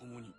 共に。